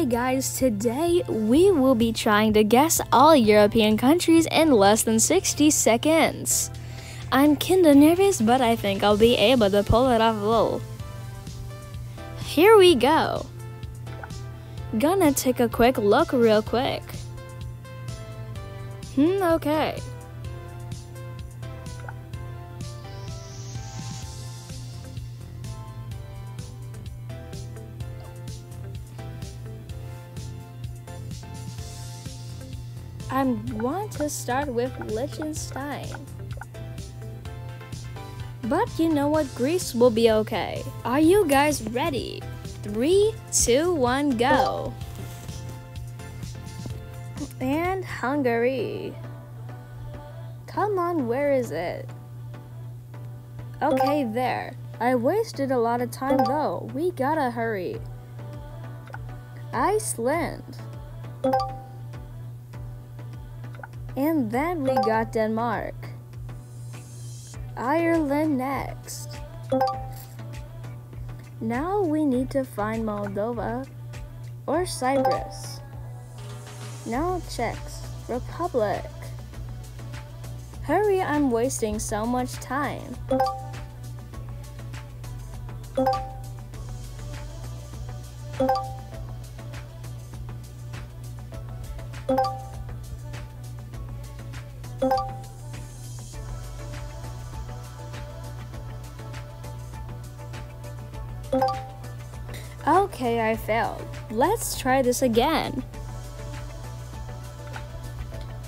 Okay, guys, today we will be trying to guess all European countries in less than 60 seconds. I'm kinda nervous, but I think I'll be able to pull it off well. Here we go. Gonna take a quick look real quick. Hmm, okay. I want to start with Liechtenstein. But you know what? Greece will be okay. Are you guys ready? Three, two, one, go. And Hungary. Come on, where is it? Okay, there. I wasted a lot of time though. We gotta hurry. Iceland. And then we got Denmark. Ireland next. Now we need to find Moldova or Cyprus. Now Czech Republic. Hurry, I'm wasting so much time. Okay, I failed. Let's try this again.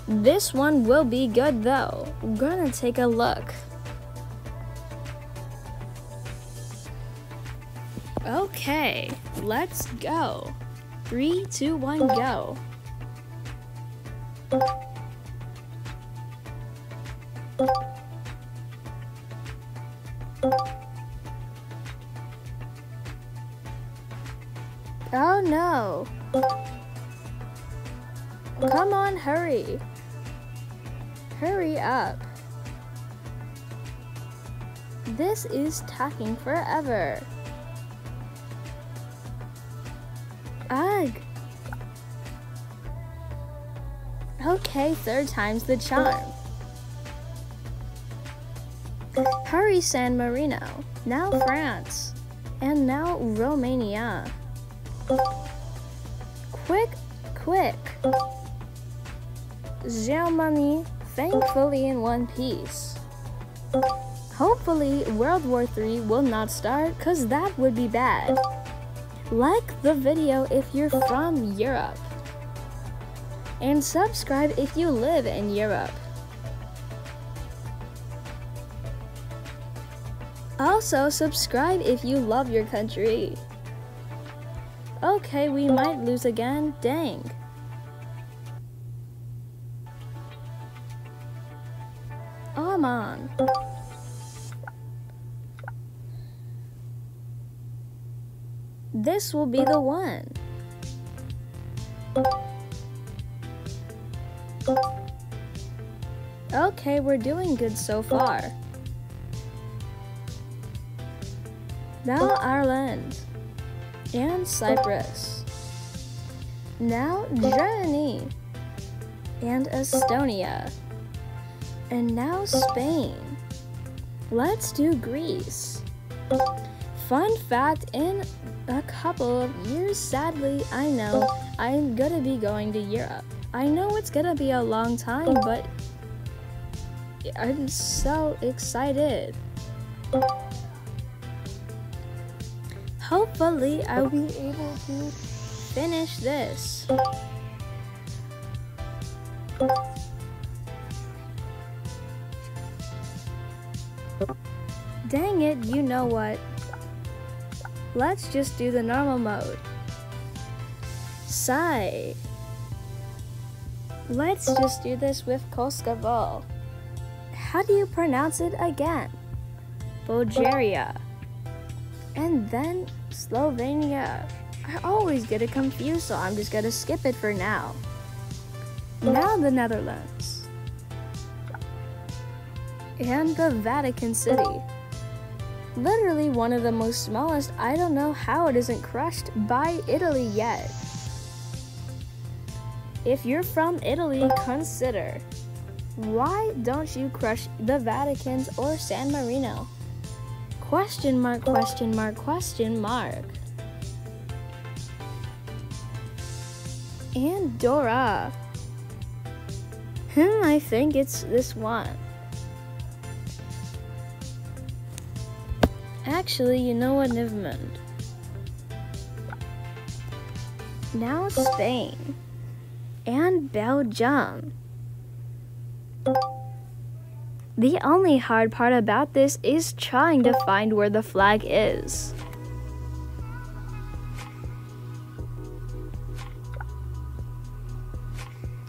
This one will be good though. I'm gonna take a look. Okay, let's go. Three, two, one, go. Oh no. Come on, hurry. Hurry up. This is taking forever. Ugh. Okay, third time's the charm. Hurry, San Marino. Now France. And now Romania. Quick, quick. Germany, thankfully in one piece. Hopefully, World War III will not start, cause that would be bad. Like the video if you're from Europe. And subscribe if you live in Europe. Also, subscribe if you love your country. Okay, we might lose again. Dang. Come on. This will be the one. Okay, we're doing good so far. Now Ireland and Cyprus. Now Germany and Estonia. And now Spain. Let's do Greece. Fun fact in a couple of years, sadly, I know I'm gonna be going to Europe. I know it's gonna be a long time, but I'm so excited. Hopefully, I'll be able to finish this. Dang it, you know what? Let's just do the normal mode. Sigh. Let's just do this with Kosovo. How do you pronounce it again? Bulgaria. And then Slovenia. I always get it confused, so I'm just gonna skip it for now. Now the Netherlands. And the Vatican City. Literally one of the most smallest, I don't know how it isn't crushed by Italy yet. If you're from Italy, consider why don't you crush the Vatican's or San Marino? Question mark, question mark, question mark. Andorra. Hmm, I think it's this one. Actually, you know what, never mind. Now Spain and Belgium. The only hard part about this is trying to find where the flag is.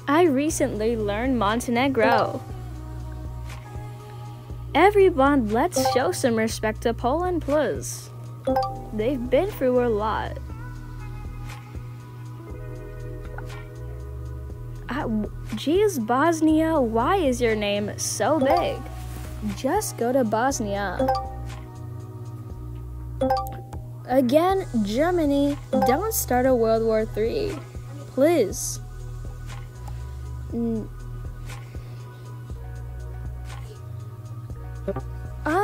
I recently learned Montenegro. Everyone, let's show some respect to Poland, please. They've been through a lot. Geez, Bosnia, why is your name so big? Just go to Bosnia. Again, Germany, don't start a World War III. Please. Ah,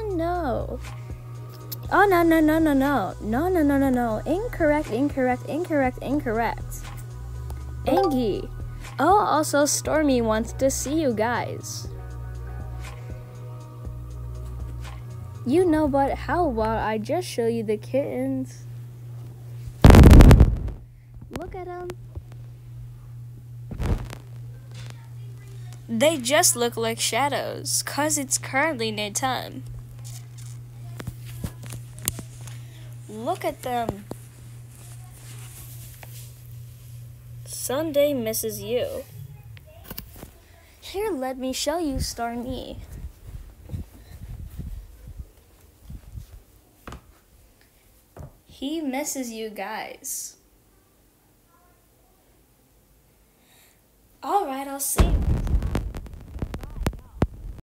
uh, no. Oh, no, no, no, no, no. No, no, no, no, no. Incorrect, incorrect, incorrect, incorrect. Angie. Oh, also, Stormy wants to see you guys. You know what? How about I just show you the kittens? Look at them. They just look like shadows, cause it's currently nighttime. Look at them. Sunday misses you. Here, let me show you Stormy. He misses you guys. Alright, I'll see